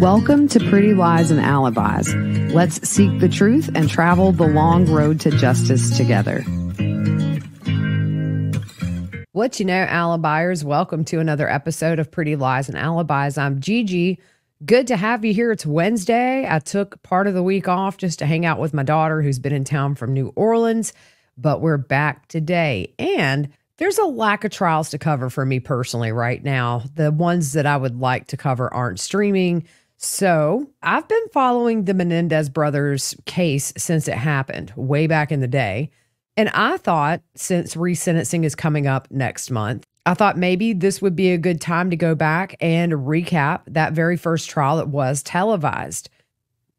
Welcome to Pretty Lies and Alibis. Let's seek the truth and travel the long road to justice together. What you know, Alibis, welcome to another episode of Pretty Lies and Alibis. I'm Gigi. Good to have you here. It's Wednesday. I took part of the week off just to hang out with my daughter who's been in town from New Orleans, but we're back today. And there's a lack of trials to cover for me personally right now. The ones that I would like to cover aren't streaming. So I've been following the Menendez brothers case since it happened way back in the day. And I thought since resentencing is coming up next month, I thought maybe this would be a good time to go back and recap that very first trial that was televised.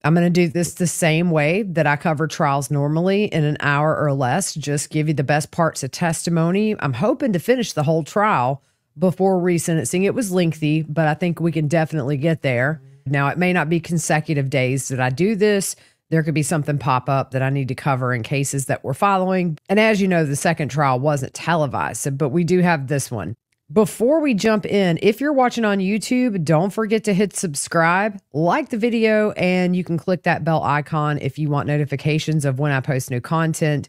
I'm going to do this the same way that I cover trials normally in an hour or less, just give you the best parts of testimony. I'm hoping to finish the whole trial before resentencing. It was lengthy, but I think we can definitely get there. Now, it may not be consecutive days that I do this. There could be something pop up that I need to cover in cases that we're following. And as you know, the second trial wasn't televised, but we do have this one. Before we jump in, if you're watching on YouTube, don't forget to hit subscribe, like the video, and you can click that bell icon if you want notifications of when I post new content.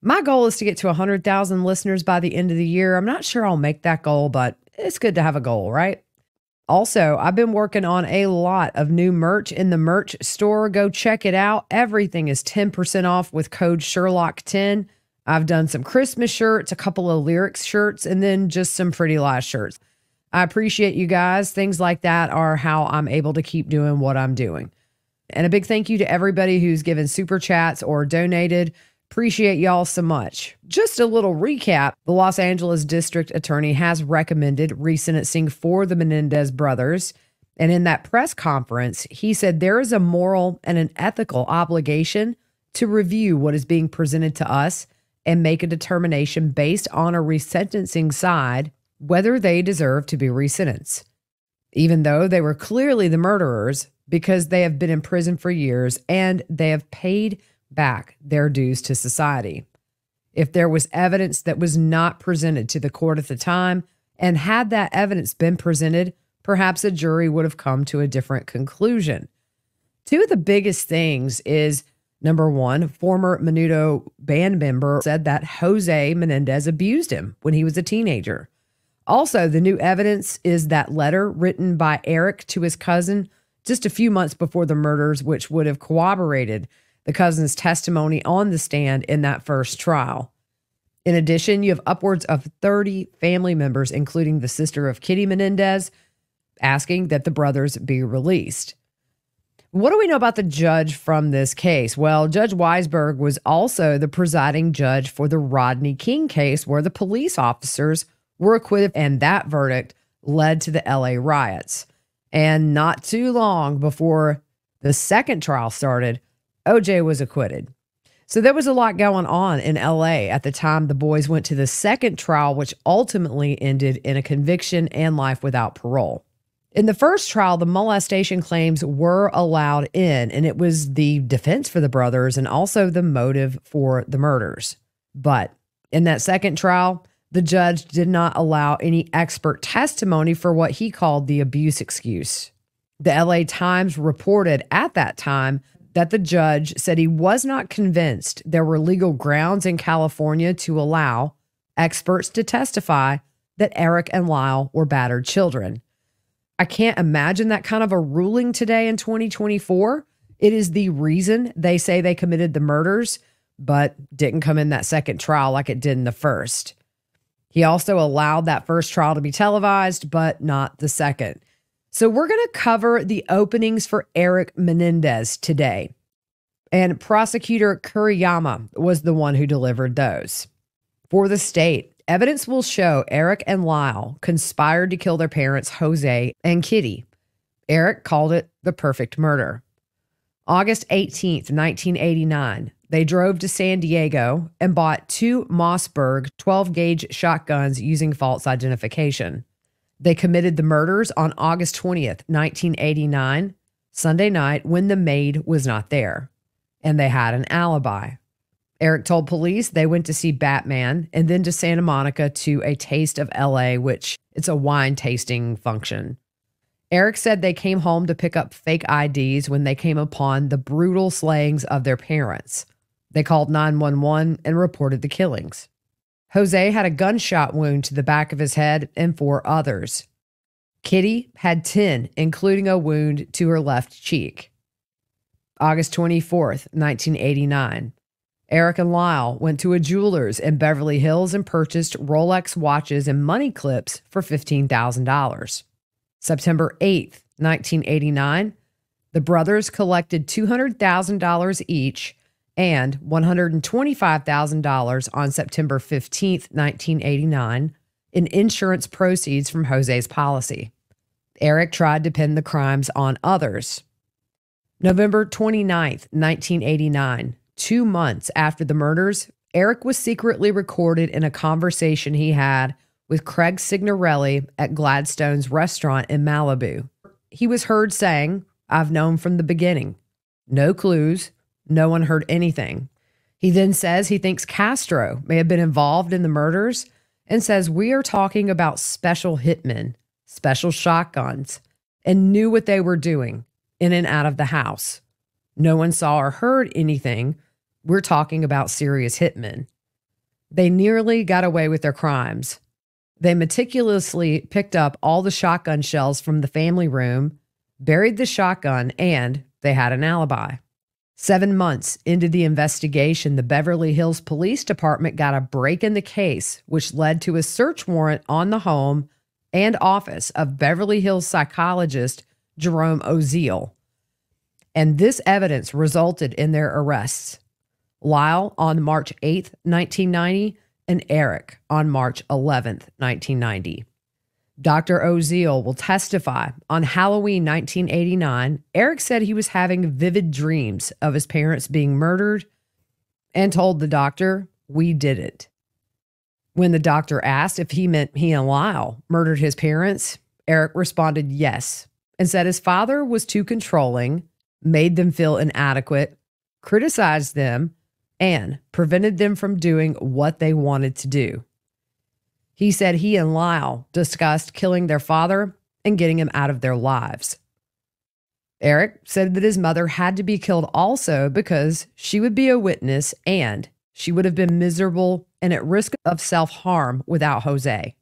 My goal is to get to 100,000 listeners by the end of the year. I'm not sure I'll make that goal, but it's good to have a goal, right? Also, I've been working on a lot of new merch in the merch store. Go check it out. Everything is 10% off with code Sherlock10. I've done some Christmas shirts, a couple of lyrics shirts, and then just some pretty lies shirts. I appreciate you guys. Things like that are how I'm able to keep doing what I'm doing. And a big thank you to everybody who's given super chats or donated. Appreciate y'all so much. Just a little recap the Los Angeles District Attorney has recommended resentencing for the Menendez brothers. And in that press conference, he said there is a moral and an ethical obligation to review what is being presented to us and make a determination based on a resentencing side whether they deserve to be resentenced, even though they were clearly the murderers because they have been in prison for years and they have paid back their dues to society. If there was evidence that was not presented to the court at the time, and had that evidence been presented, perhaps a jury would have come to a different conclusion. Two of the biggest things is Number one, former Menudo band member said that Jose Menendez abused him when he was a teenager. Also, the new evidence is that letter written by Erik to his cousin just a few months before the murders, which would have corroborated the cousin's testimony on the stand in that first trial. In addition, you have upwards of 30 family members, including the sister of Kitty Menendez, asking that the brothers be released. What do we know about the judge from this case? Well, Judge Weisberg was also the presiding judge for the Rodney King case, where the police officers were acquitted, and that verdict led to the LA riots. And not too long before the second trial started, OJ was acquitted. So there was a lot going on in LA at the time the boys went to the second trial, which ultimately ended in a conviction and life without parole. In the first trial, the molestation claims were allowed in, and it was the defense for the brothers and also the motive for the murders. But in that second trial, the judge did not allow any expert testimony for what he called the abuse excuse. The LA Times reported at that time that the judge said he was not convinced there were legal grounds in California to allow experts to testify that Erik and Lyle were battered children. I can't imagine that kind of a ruling today in 2024. It is the reason they say they committed the murders, but didn't come in that second trial like it did in the first. He also allowed that first trial to be televised, but not the second. So we're going to cover the openings for Erik Menendez today. And prosecutor Kuriyama was the one who delivered those. For the state, Evidence will show Erik and Lyle conspired to kill their parents, Jose and Kitty. Erik called it the perfect murder. August 18th, 1989, they drove to San Diego and bought two Mossberg 12 gauge shotguns using false identification. They committed the murders on August 20th, 1989, Sunday night, when the maid was not there, and they had an alibi. Erik told police they went to see Batman and then to Santa Monica to a taste of LA, which it's a wine tasting function. Erik said they came home to pick up fake IDs when they came upon the brutal slayings of their parents. They called 911 and reported the killings. Jose had a gunshot wound to the back of his head and four others. Kitty had 10, including a wound to her left cheek. August 24th, 1989. Erik and Lyle went to a jeweler's in Beverly Hills and purchased Rolex watches and money clips for $15,000. September 8th, 1989, the brothers collected $200,000 each and $125,000 on September 15th, 1989, in insurance proceeds from Jose's policy. Erik tried to pin the crimes on others. November 29th, 1989, two months after the murders, Erik was secretly recorded in a conversation he had with Craig Signorelli at Gladstone's restaurant in Malibu. He was heard saying, I've known from the beginning. No clues. No one heard anything. He then says he thinks Castro may have been involved in the murders and says, We are talking about special hitmen, special shotguns, and knew what they were doing in and out of the house. No one saw or heard anything. We're talking about serious hitmen. They nearly got away with their crimes. They meticulously picked up all the shotgun shells from the family room, buried the shotgun, and they had an alibi. Seven months into the investigation, the Beverly Hills Police Department got a break in the case, which led to a search warrant on the home and office of Beverly Hills psychologist Jerome Oziel. And this evidence resulted in their arrests. Lyle on March 8th, 1990, and Erik on March 11th, 1990. Dr. Oziel will testify on Halloween 1989. Erik said he was having vivid dreams of his parents being murdered and told the doctor, We did it. When the doctor asked if he meant he and Lyle murdered his parents, Erik responded yes and said his father was too controlling, made them feel inadequate, criticized them, and prevented them from doing what they wanted to do. He said he and Lyle discussed killing their father and getting him out of their lives. Erik said that his mother had to be killed also because she would be a witness and she would have been miserable and at risk of self harm without Jose.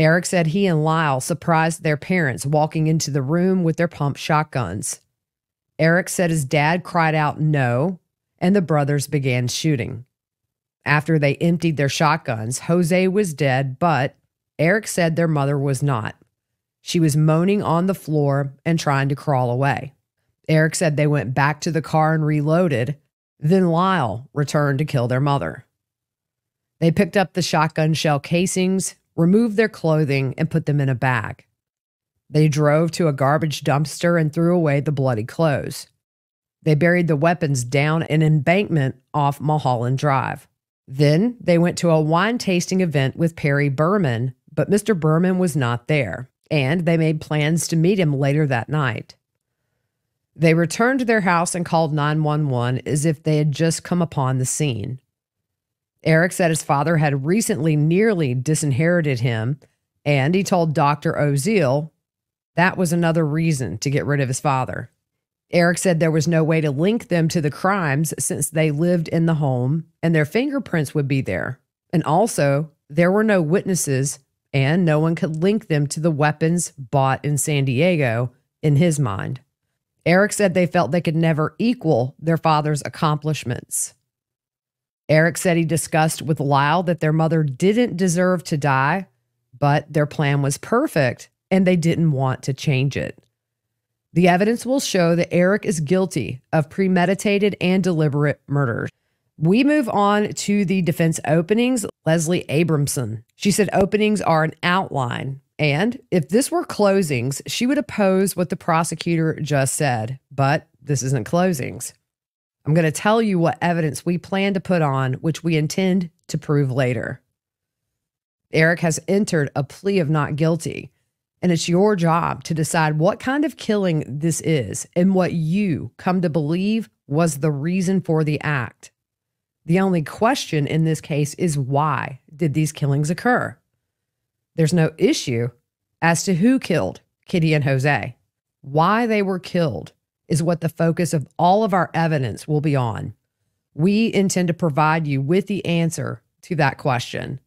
Erik said he and Lyle surprised their parents walking into the room with their pump shotguns. Erik said his dad cried out no and the brothers began shooting. After they emptied their shotguns, Jose was dead, but Erik said their mother was not. She was moaning on the floor and trying to crawl away. Erik said they went back to the car and reloaded. Then Lyle returned to kill their mother. They picked up the shotgun shell casings, removed their clothing, and put them in a bag. They drove to a garbage dumpster and threw away the bloody clothes. They buried the weapons down an embankment off Mulholland Drive. Then they went to a wine tasting event with Perry Berman, but Mr. Berman was not there, and they made plans to meet him later that night. They returned to their house and called 911 as if they had just come upon the scene. Erik said his father had recently nearly disinherited him, and he told Dr. Oziel that was another reason to get rid of his father. Erik said there was no way to link them to the crimes since they lived in the home and their fingerprints would be there. And also, there were no witnesses and no one could link them to the weapons bought in San Diego in his mind. Erik said they felt they could never equal their father's accomplishments. Erik said he discussed with Lyle that their mother didn't deserve to die, but their plan was perfect and they didn't want to change it. The evidence will show that Erik is guilty of premeditated and deliberate murder. We move on to the defense openings. Leslie Abramson. She said openings are an outline. And if this were closings, she would oppose what the prosecutor just said. But this isn't closings. I'm going to tell you what evidence we plan to put on, which we intend to prove later. Erik has entered a plea of not guilty. And it's your job to decide what kind of killing this is and what you come to believe was the reason for the act. The only question in this case is why did these killings occur? There's no issue as to who killed Kitty and Jose. why they were killed, is what the focus of all of our evidence will be on. We intend to provide you with the answer to that question.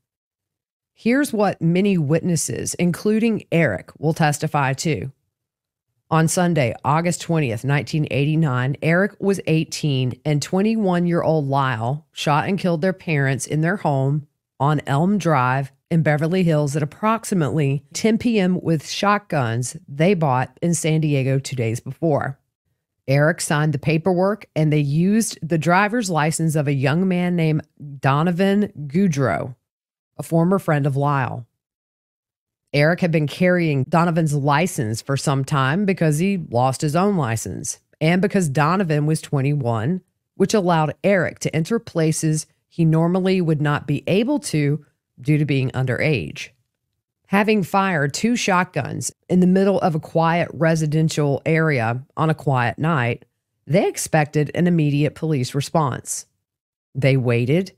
Here's what many witnesses, including Erik, will testify to. On Sunday, August 20th, 1989, Erik was 18 and 21 year old Lyle shot and killed their parents in their home on Elm Drive in Beverly Hills at approximately 10 p.m. with shotguns they bought in San Diego two days before. Erik signed the paperwork and they used the driver's license of a young man named Donovan Goudreau, a former friend of Lyle. Erik had been carrying Donovan's license for some time because he lost his own license and because Donovan was 21, which allowed Erik to enter places he normally would not be able to due to being underage. Having fired two shotguns in the middle of a quiet residential area on a quiet night, they expected an immediate police response. They waited,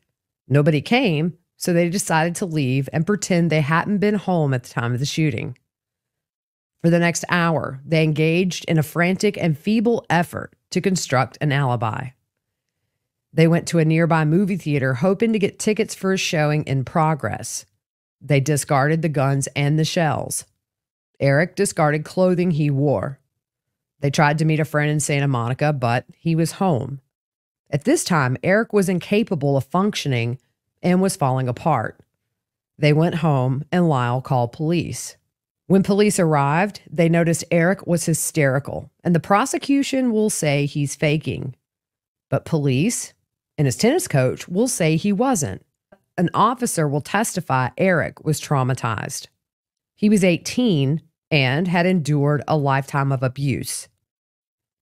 nobody came, so they decided to leave and pretend they hadn't been home at the time of the shooting. For the next hour, they engaged in a frantic and feeble effort to construct an alibi. They went to a nearby movie theater hoping to get tickets for a showing in progress. They discarded the guns and the shells. Erik discarded clothing he wore. They tried to meet a friend in Santa Monica, but he was home. At this time, Erik was incapable of functioning and was falling apart. They went home and Lyle called police. When police arrived, they noticed Erik was hysterical, and the prosecution will say he's faking. But police and his tennis coach will say he wasn't. An officer will testify Erik was traumatized. He was 18 and had endured a lifetime of abuse.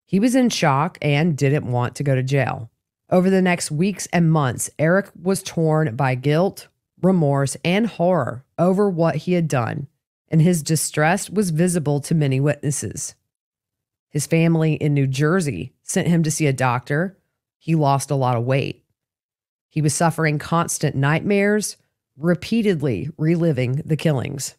He was in shock and didn't want to go to jail. Over the next weeks and months, Erik was torn by guilt, remorse, and horror over what he had done, and his distress was visible to many witnesses. His family in New Jersey sent him to see a doctor. He lost a lot of weight. He was suffering constant nightmares, repeatedly reliving the killings.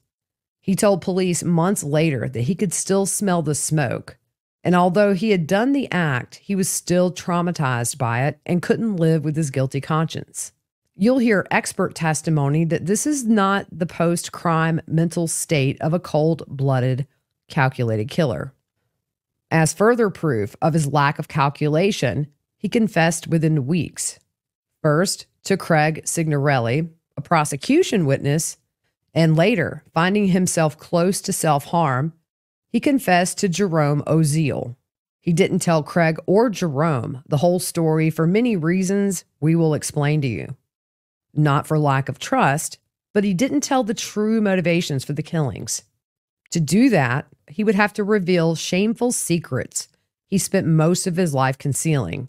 He told police months later that he could still smell the smoke and although he had done the act, he was still traumatized by it and couldn't live with his guilty conscience. You'll hear expert testimony that this is not the post crime mental state of a cold blooded, calculated killer. As further proof of his lack of calculation, he confessed within weeks. First to Craig Signorelli, a prosecution witness, and later, finding himself close to self harm, he confessed to Jerome Oziel. He didn't tell Craig or Jerome the whole story for many reasons we will explain to you. Not for lack of trust, but he didn't tell the true motivations for the killings. To do that, he would have to reveal shameful secrets he spent most of his life concealing.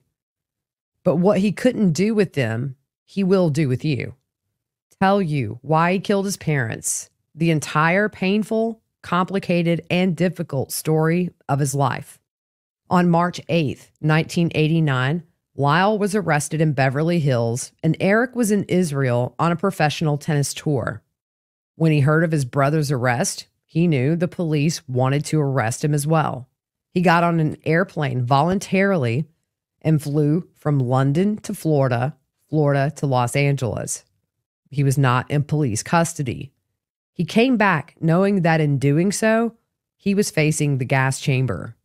But what he couldn't do with them, he will do with you. Tell you why he killed his parents, the entire painful complicated, and difficult story of his life. On March 8th, 1989, Lyle was arrested in Beverly Hills, and Erik was in Israel on a professional tennis tour. When he heard of his brother's arrest, he knew the police wanted to arrest him as well. He got on an airplane voluntarily and flew from London to Florida, Florida to Los Angeles. He was not in police custody. He came back knowing that in doing so, he was facing the gas chamber.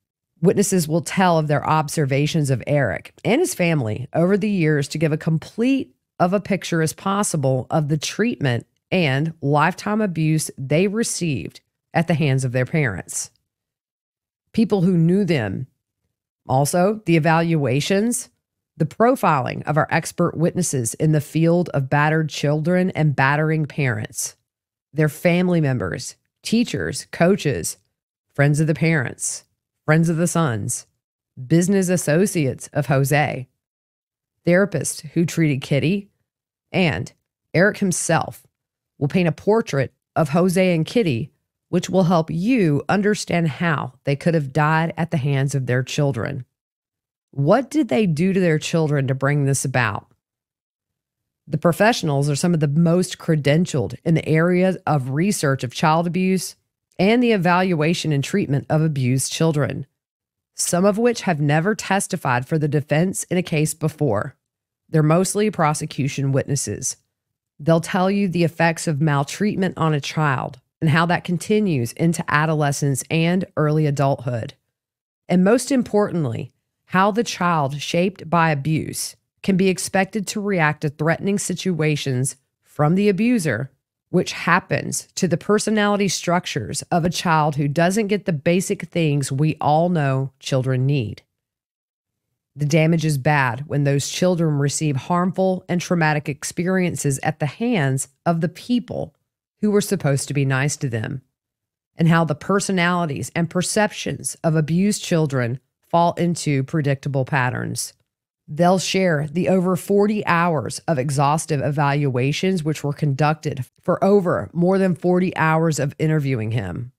Witnesses will tell of their observations of Erik and his family over the years to give a complete of a picture as possible of the treatment and lifetime abuse they received at the hands of their parents. People who knew them. Also, the evaluations, the profiling of our expert witnesses in the field of battered children and battering parents their family members, teachers, coaches, friends of the parents, friends of the sons, business associates of Jose, therapists who treated Kitty, and Erik himself will paint a portrait of Jose and Kitty, which will help you understand how they could have died at the hands of their children. What did they do to their children to bring this about? The professionals are some of the most credentialed in the area of research of child abuse and the evaluation and treatment of abused children, some of which have never testified for the defense in a case before. They're mostly prosecution witnesses. They'll tell you the effects of maltreatment on a child and how that continues into adolescence and early adulthood. And most importantly, how the child shaped by abuse can be expected to react to threatening situations from the abuser, which happens to the personality structures of a child who doesn't get the basic things we all know children need. The damage is bad when those children receive harmful and traumatic experiences at the hands of the people who were supposed to be nice to them, and how the personalities and perceptions of abused children fall into predictable patterns. They'll share the over 40 hours of exhaustive evaluations, which were conducted for over more than 40 hours of interviewing him.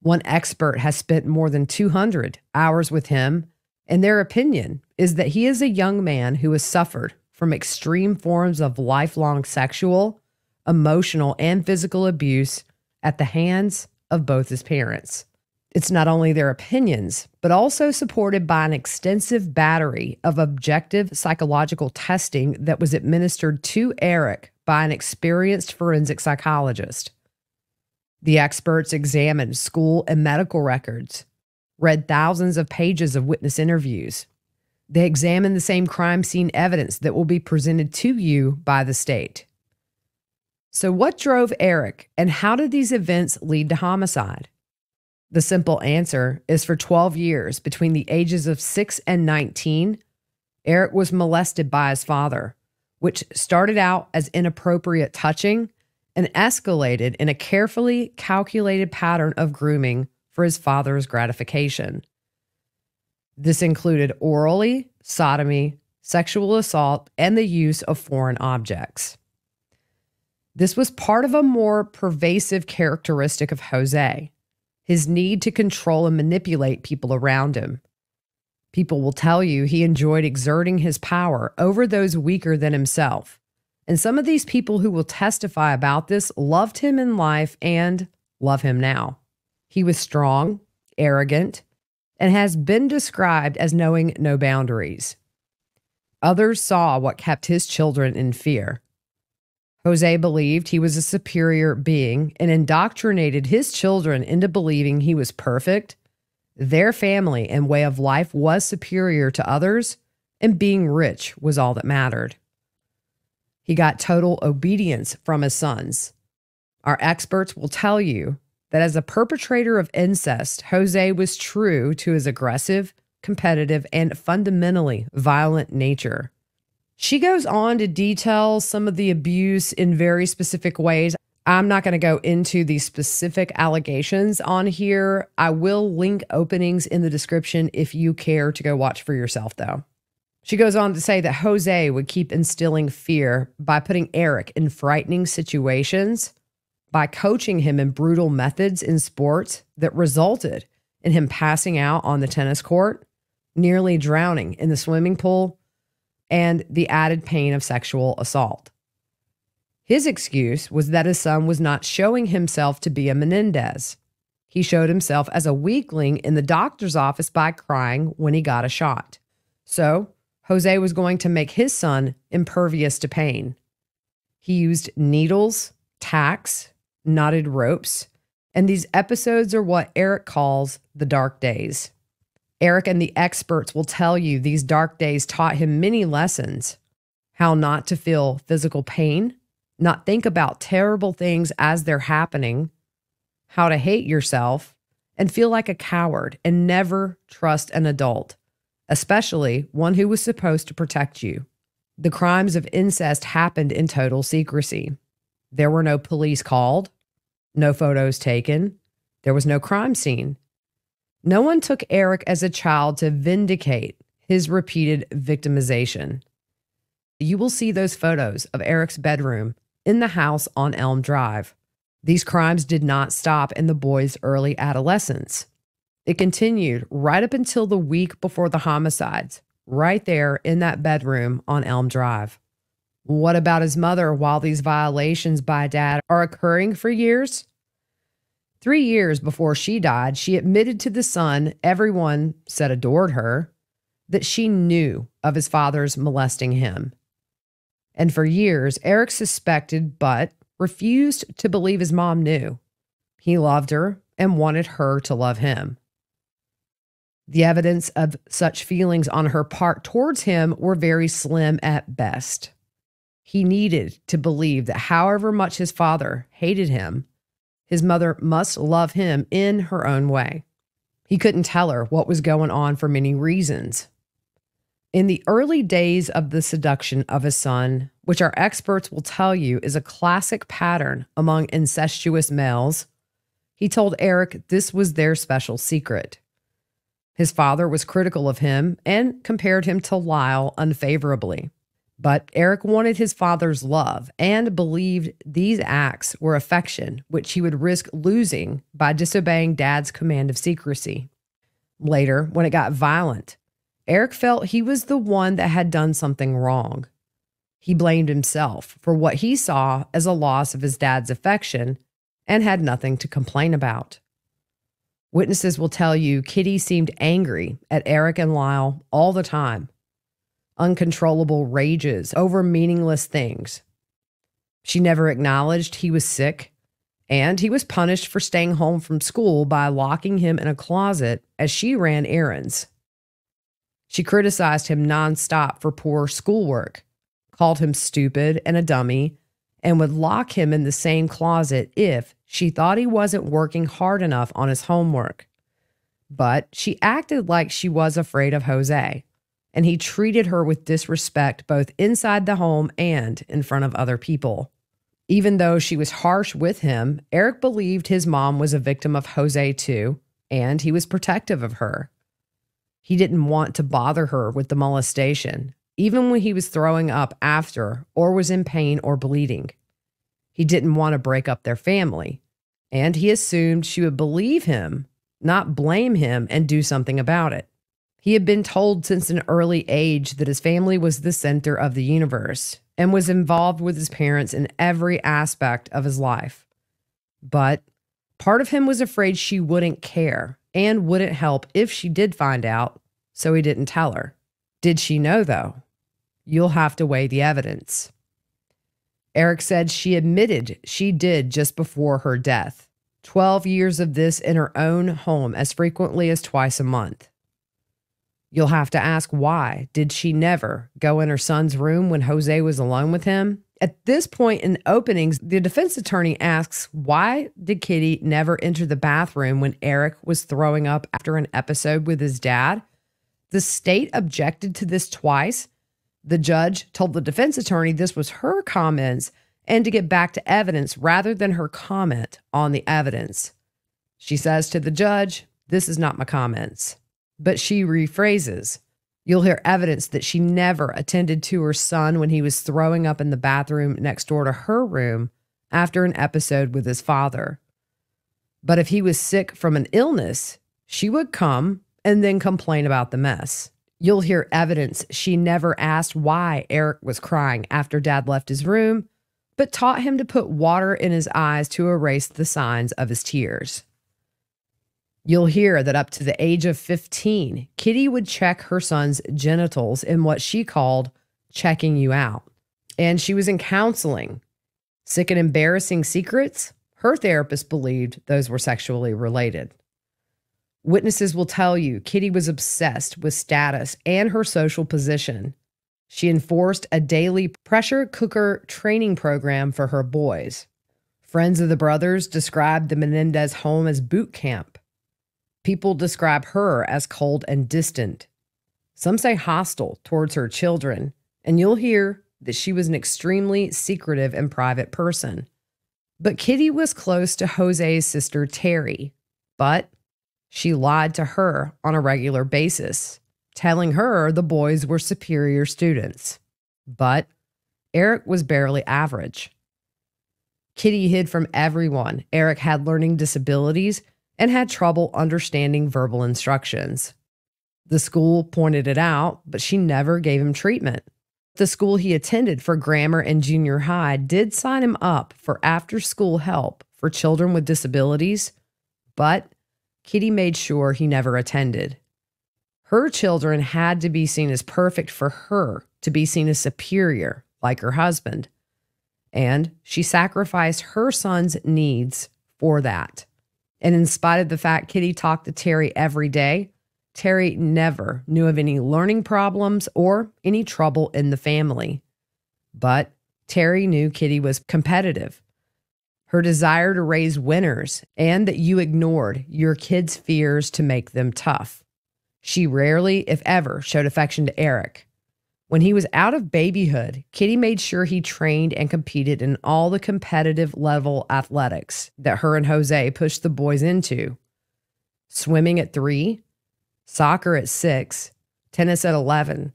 One expert has spent more than 200 hours with him, and their opinion is that he is a young man who has suffered from extreme forms of lifelong sexual, emotional, and physical abuse at the hands of both his parents. It's not only their opinions, but also supported by an extensive battery of objective psychological testing that was administered to Erik by an experienced forensic psychologist. The experts examined school and medical records, read thousands of pages of witness interviews. They examined the same crime scene evidence that will be presented to you by the state. So, what drove Erik, and how did these events lead to homicide? The simple answer is for 12 years, between the ages of 6 and 19, Erik was molested by his father, which started out as inappropriate touching and escalated in a carefully calculated pattern of grooming for his father's gratification. This included orally, sodomy, sexual assault, and the use of foreign objects. This was part of a more pervasive characteristic of Jose his need to control and manipulate people around him. People will tell you he enjoyed exerting his power over those weaker than himself. And some of these people who will testify about this loved him in life and love him now. He was strong, arrogant, and has been described as knowing no boundaries. Others saw what kept his children in fear. Jose believed he was a superior being and indoctrinated his children into believing he was perfect, their family and way of life was superior to others, and being rich was all that mattered. He got total obedience from his sons. Our experts will tell you that as a perpetrator of incest, Jose was true to his aggressive, competitive, and fundamentally violent nature. She goes on to detail some of the abuse in very specific ways. I'm not going to go into the specific allegations on here. I will link openings in the description if you care to go watch for yourself, though. She goes on to say that Jose would keep instilling fear by putting Erik in frightening situations, by coaching him in brutal methods in sports that resulted in him passing out on the tennis court, nearly drowning in the swimming pool, and the added pain of sexual assault. His excuse was that his son was not showing himself to be a Menendez. He showed himself as a weakling in the doctor's office by crying when he got a shot. So, Jose was going to make his son impervious to pain. He used needles, tacks, knotted ropes, and these episodes are what Erik calls the dark days. Erik and the experts will tell you these dark days taught him many lessons how not to feel physical pain, not think about terrible things as they're happening, how to hate yourself and feel like a coward and never trust an adult, especially one who was supposed to protect you. The crimes of incest happened in total secrecy. There were no police called, no photos taken, there was no crime scene. No one took Erik as a child to vindicate his repeated victimization. You will see those photos of Erik's bedroom in the house on Elm Drive. These crimes did not stop in the boy's early adolescence. It continued right up until the week before the homicides, right there in that bedroom on Elm Drive. What about his mother while these violations by dad are occurring for years? Three years before she died, she admitted to the son everyone said adored her that she knew of his father's molesting him. And for years, Erik suspected but refused to believe his mom knew. He loved her and wanted her to love him. The evidence of such feelings on her part towards him were very slim at best. He needed to believe that however much his father hated him, his mother must love him in her own way. He couldn't tell her what was going on for many reasons. In the early days of the seduction of his son, which our experts will tell you is a classic pattern among incestuous males, he told Erik this was their special secret. His father was critical of him and compared him to Lyle unfavorably. But Erik wanted his father's love and believed these acts were affection, which he would risk losing by disobeying dad's command of secrecy. Later, when it got violent, Erik felt he was the one that had done something wrong. He blamed himself for what he saw as a loss of his dad's affection and had nothing to complain about. Witnesses will tell you Kitty seemed angry at Erik and Lyle all the time, uncontrollable rages over meaningless things. She never acknowledged he was sick, and he was punished for staying home from school by locking him in a closet as she ran errands. She criticized him nonstop for poor schoolwork, called him stupid and a dummy, and would lock him in the same closet if she thought he wasn't working hard enough on his homework. But she acted like she was afraid of Jose, and he treated her with disrespect both inside the home and in front of other people. Even though she was harsh with him, Erik believed his mom was a victim of Jose too, and he was protective of her. He didn't want to bother her with the molestation, even when he was throwing up after or was in pain or bleeding. He didn't want to break up their family, and he assumed she would believe him, not blame him, and do something about it. He had been told since an early age that his family was the center of the universe and was involved with his parents in every aspect of his life. But part of him was afraid she wouldn't care and wouldn't help if she did find out, so he didn't tell her. Did she know, though? You'll have to weigh the evidence. Erik said she admitted she did just before her death. 12 years of this in her own home as frequently as twice a month. You'll have to ask why did she never go in her son's room when Jose was alone with him? At this point in the openings, the defense attorney asks why did Kitty never enter the bathroom when Erik was throwing up after an episode with his dad? The state objected to this twice the judge told the defense attorney this was her comments and to get back to evidence rather than her comment on the evidence. She says to the judge, This is not my comments. But she rephrases. You'll hear evidence that she never attended to her son when he was throwing up in the bathroom next door to her room after an episode with his father. But if he was sick from an illness, she would come and then complain about the mess. You'll hear evidence she never asked why Erik was crying after dad left his room, but taught him to put water in his eyes to erase the signs of his tears. You'll hear that up to the age of 15, Kitty would check her son's genitals in what she called checking you out. And she was in counseling. Sick and embarrassing secrets? Her therapist believed those were sexually related. Witnesses will tell you Kitty was obsessed with status and her social position. She enforced a daily pressure cooker training program for her boys. Friends of the brothers described the Menendez home as boot camp. People describe her as cold and distant. Some say hostile towards her children, and you'll hear that she was an extremely secretive and private person. But Kitty was close to Jose's sister Terry, but she lied to her on a regular basis, telling her the boys were superior students. But Erik was barely average. Kitty hid from everyone. Erik had learning disabilities and had trouble understanding verbal instructions. The school pointed it out, but she never gave him treatment. The school he attended for grammar and junior high did sign him up for after school help for children with disabilities but Kitty made sure he never attended. Her children had to be seen as perfect for her to be seen as superior, like her husband. And she sacrificed her son's needs for that. And in spite of the fact Kitty talked to Terry every day, Terry never knew of any learning problems or any trouble in the family. But Terry knew Kitty was competitive. Her desire to raise winners and that you ignored your kids' fears to make them tough. She rarely, if ever, showed affection to Erik. When he was out of babyhood, Kitty made sure he trained and competed in all the competitive level athletics that her and Jose pushed the boys into swimming at three, soccer at six, tennis at 11.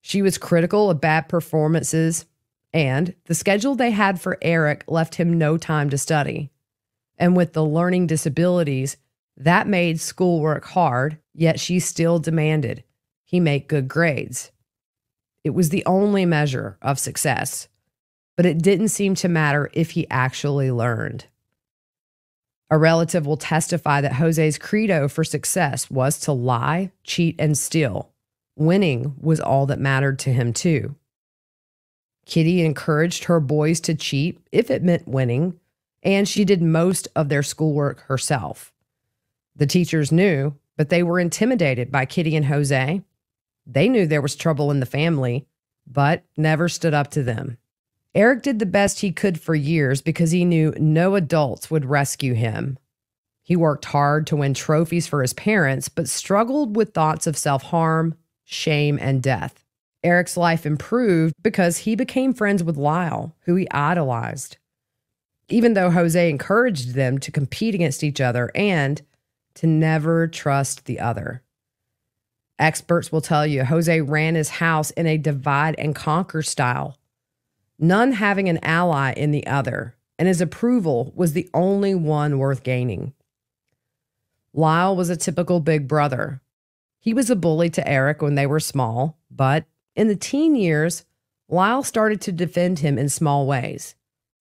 She was critical of bad performances, and the schedule they had for Erik left him no time to study. And with the learning disabilities, that made schoolwork hard, yet she still demanded he make good grades. It was the only measure of success, but it didn't seem to matter if he actually learned. A relative will testify that Jose's credo for success was to lie, cheat, and steal. Winning was all that mattered to him, too. Kitty encouraged her boys to cheat if it meant winning, and she did most of their schoolwork herself. The teachers knew, but they were intimidated by Kitty and Jose. They knew there was trouble in the family, but never stood up to them. Erik did the best he could for years because he knew no adults would rescue him. He worked hard to win trophies for his parents, but struggled with thoughts of self harm, shame, and death. Erik's life improved because he became friends with Lyle, who he idolized. Even though Jose encouraged them to compete against each other and to never trust the other. Experts will tell you Jose ran his house in a divide and conquer style none having an ally in the other, and his approval was the only one worth gaining. Lyle was a typical big brother. He was a bully to Erik when they were small, but in the teen years, Lyle started to defend him in small ways.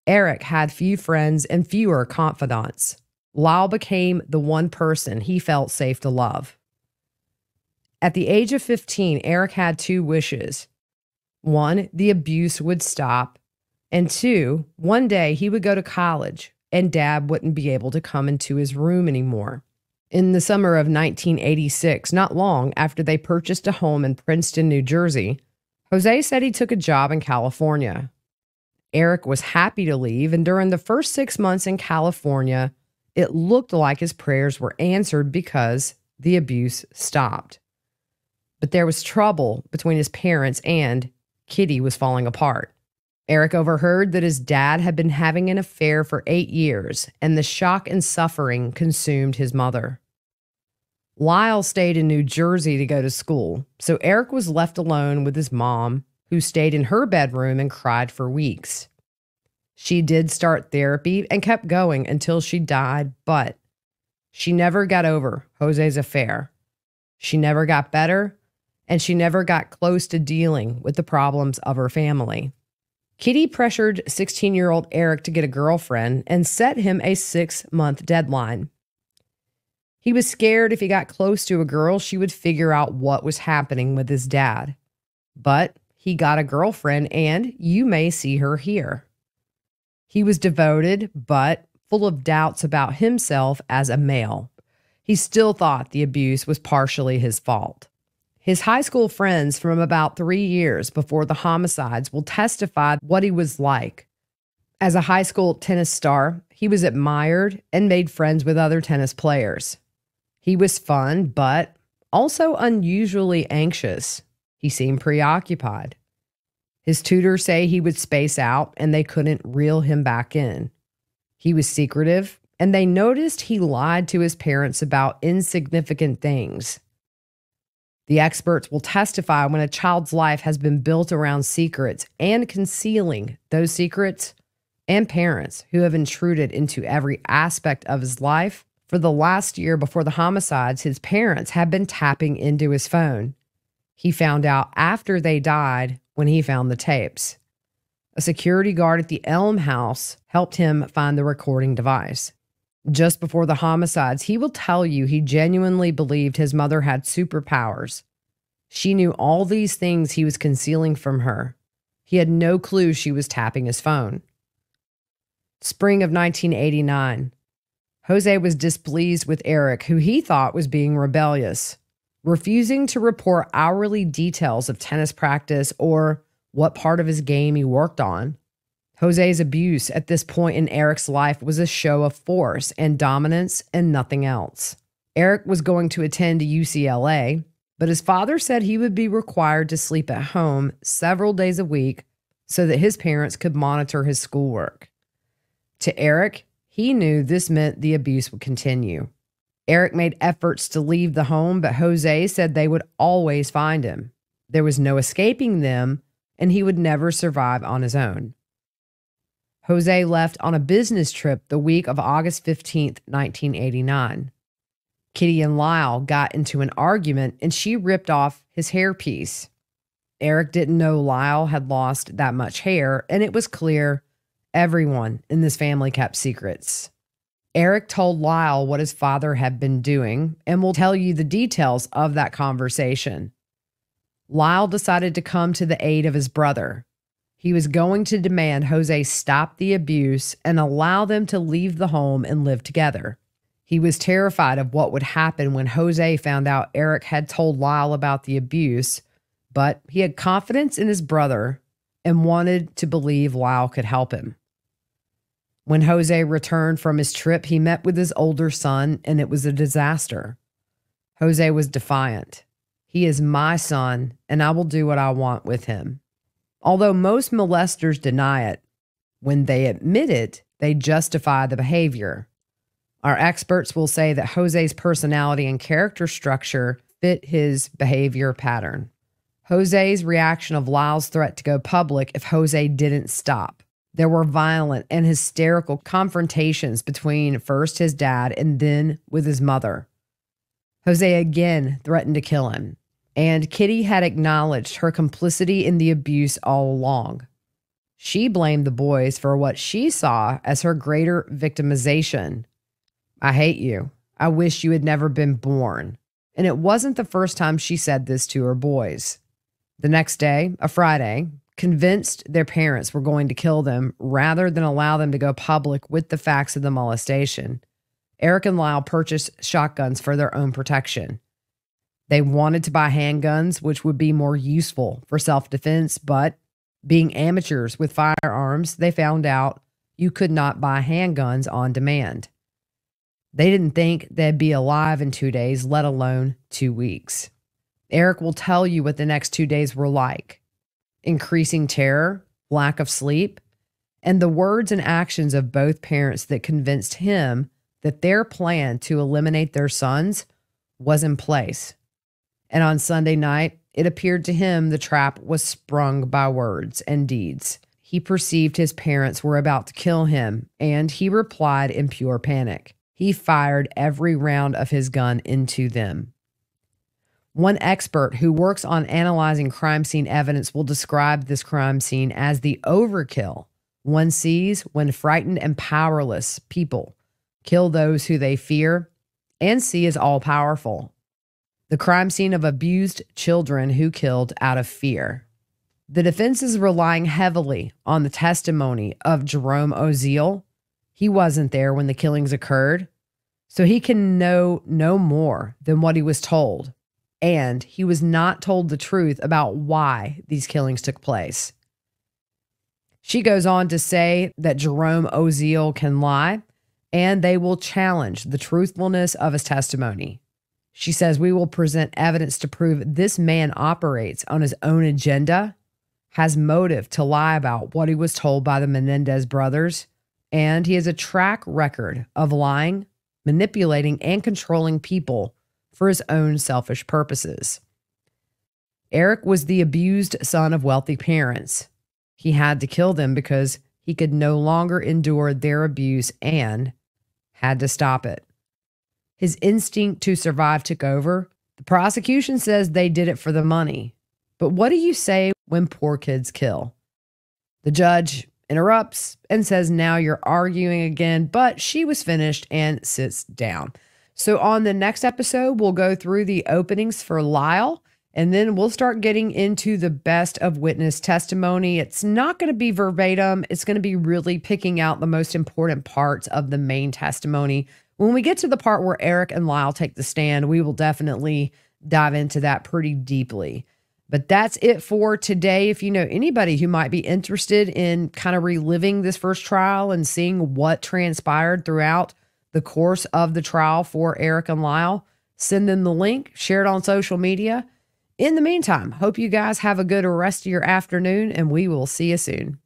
Erik had few friends and fewer confidants. Lyle became the one person he felt safe to love. At the age of 15, Erik had two wishes one, the abuse would stop. And two, one day he would go to college and dad wouldn't be able to come into his room anymore. In the summer of 1986, not long after they purchased a home in Princeton, New Jersey, Jose said he took a job in California. Erik was happy to leave, and during the first six months in California, it looked like his prayers were answered because the abuse stopped. But there was trouble between his parents and Kitty was falling apart. Erik overheard that his dad had been having an affair for eight years, and the shock and suffering consumed his mother. Lyle stayed in New Jersey to go to school, so Erik was left alone with his mom, who stayed in her bedroom and cried for weeks. She did start therapy and kept going until she died, but she never got over Jose's affair. She never got better, and she never got close to dealing with the problems of her family. Kitty pressured 16 year old Erik to get a girlfriend and set him a six month deadline. He was scared if he got close to a girl, she would figure out what was happening with his dad. But he got a girlfriend, and you may see her here. He was devoted, but full of doubts about himself as a male. He still thought the abuse was partially his fault. His high school friends from about three years before the homicides will testify what he was like. As a high school tennis star, he was admired and made friends with other tennis players. He was fun, but also unusually anxious. He seemed preoccupied. His tutors say he would space out and they couldn't reel him back in. He was secretive, and they noticed he lied to his parents about insignificant things. The experts will testify when a child's life has been built around secrets and concealing those secrets, and parents who have intruded into every aspect of his life. For the last year before the homicides, his parents had been tapping into his phone. He found out after they died when he found the tapes. A security guard at the Elm House helped him find the recording device. Just before the homicides, he will tell you he genuinely believed his mother had superpowers. She knew all these things he was concealing from her. He had no clue she was tapping his phone. Spring of 1989. Jose was displeased with Erik, who he thought was being rebellious, refusing to report hourly details of tennis practice or what part of his game he worked on. Jose's abuse at this point in Erik's life was a show of force and dominance and nothing else. Erik was going to attend UCLA, but his father said he would be required to sleep at home several days a week so that his parents could monitor his schoolwork. To Erik, he knew this meant the abuse would continue. Erik made efforts to leave the home, but Jose said they would always find him. There was no escaping them, and he would never survive on his own. Jose left on a business trip the week of August 15th, 1989. Kitty and Lyle got into an argument and she ripped off his hairpiece. Erik didn't know Lyle had lost that much hair, and it was clear everyone in this family kept secrets. Erik told Lyle what his father had been doing and will tell you the details of that conversation. Lyle decided to come to the aid of his brother. He was going to demand Jose stop the abuse and allow them to leave the home and live together. He was terrified of what would happen when Jose found out Erik had told Lyle about the abuse, but he had confidence in his brother and wanted to believe Lyle could help him. When Jose returned from his trip, he met with his older son, and it was a disaster. Jose was defiant. He is my son, and I will do what I want with him. Although most molesters deny it, when they admit it, they justify the behavior. Our experts will say that Jose's personality and character structure fit his behavior pattern. Jose's reaction of Lyle's threat to go public if Jose didn't stop. There were violent and hysterical confrontations between first his dad and then with his mother. Jose again threatened to kill him and Kitty had acknowledged her complicity in the abuse all along. She blamed the boys for what she saw as her greater victimization. I hate you. I wish you had never been born. And it wasn't the first time she said this to her boys. The next day, a Friday, convinced their parents were going to kill them rather than allow them to go public with the facts of the molestation. Erik and Lyle purchased shotguns for their own protection. They wanted to buy handguns, which would be more useful for self defense, but being amateurs with firearms, they found out you could not buy handguns on demand. They didn't think they'd be alive in two days, let alone two weeks. Erik will tell you what the next two days were like increasing terror, lack of sleep, and the words and actions of both parents that convinced him that their plan to eliminate their sons was in place. And on Sunday night, it appeared to him the trap was sprung by words and deeds. He perceived his parents were about to kill him, and he replied in pure panic. He fired every round of his gun into them. One expert who works on analyzing crime scene evidence will describe this crime scene as the overkill one sees when frightened and powerless people kill those who they fear and see as all powerful the crime scene of abused children who killed out of fear. The defense is relying heavily on the testimony of Jerome Oziel. He wasn't there when the killings occurred, so he can know no more than what he was told. And he was not told the truth about why these killings took place. She goes on to say that Jerome Oziel can lie and they will challenge the truthfulness of his testimony. She says, We will present evidence to prove this man operates on his own agenda, has motive to lie about what he was told by the Menendez brothers, and he has a track record of lying, manipulating, and controlling people for his own selfish purposes. Erik was the abused son of wealthy parents. He had to kill them because he could no longer endure their abuse and had to stop it. His instinct to survive took over. The prosecution says they did it for the money. But what do you say when poor kids kill? The judge interrupts and says, Now you're arguing again. But she was finished and sits down. So, on the next episode, we'll go through the openings for Lyle and then we'll start getting into the best of witness testimony. It's not going to be verbatim, it's going to be really picking out the most important parts of the main testimony. When we get to the part where Erik and Lyle take the stand, we will definitely dive into that pretty deeply. But that's it for today. If you know anybody who might be interested in kind of reliving this first trial and seeing what transpired throughout the course of the trial for Erik and Lyle, send them the link, share it on social media. In the meantime, hope you guys have a good rest of your afternoon and we will see you soon.